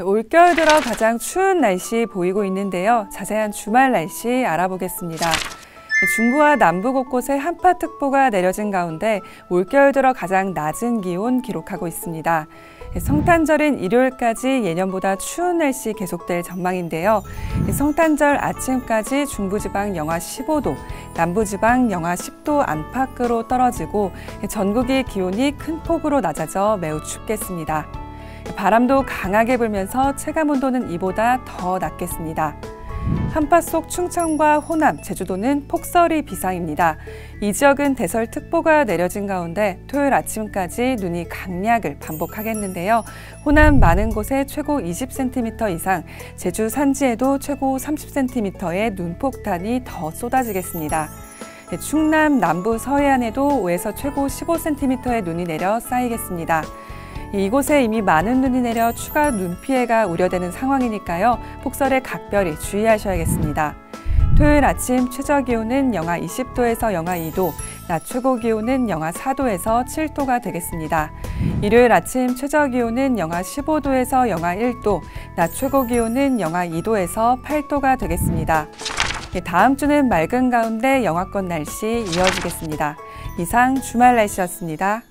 네, 올겨울 들어 가장 추운 날씨 보이고 있는데요. 자세한 주말 날씨 알아보겠습니다. 네, 중부와 남부 곳곳에 한파특보가 내려진 가운데 올겨울 들어 가장 낮은 기온 기록하고 있습니다. 네, 성탄절인 일요일까지 예년보다 추운 날씨 계속될 전망인데요. 성탄절 아침까지 중부지방 영하 15도, 남부지방 영하 10도 안팎으로 떨어지고 전국의 기온이 큰 폭으로 낮아져 매우 춥겠습니다. 바람도 강하게 불면서 체감 온도는 이보다 더 낮겠습니다. 한파 속 충청과 호남, 제주도는 폭설이 비상입니다. 이 지역은 대설특보가 내려진 가운데 토요일 아침까지 눈이 강약을 반복하겠는데요. 호남 많은 곳에 최고 20cm 이상, 제주 산지에도 최고 30cm의 눈폭탄이 더 쏟아지겠습니다. 충남 남부 서해안에도 5에서 최고 15cm의 눈이 내려 쌓이겠습니다. 이곳에 이미 많은 눈이 내려 추가 눈 피해가 우려되는 상황이니까요. 폭설에 각별히 주의하셔야겠습니다. 토요일 아침 최저 기온은 영하 20도에서 영하 2도, 낮 최고 기온은 영하 4도에서 7도가 되겠습니다. 일요일 아침 최저 기온은 영하 15도에서 영하 1도, 낮 최고 기온은 영하 2도에서 8도가 되겠습니다. 예, 다음 주는 맑은 가운데 영하권 날씨 이어지겠습니다. 이상 주말 날씨였습니다.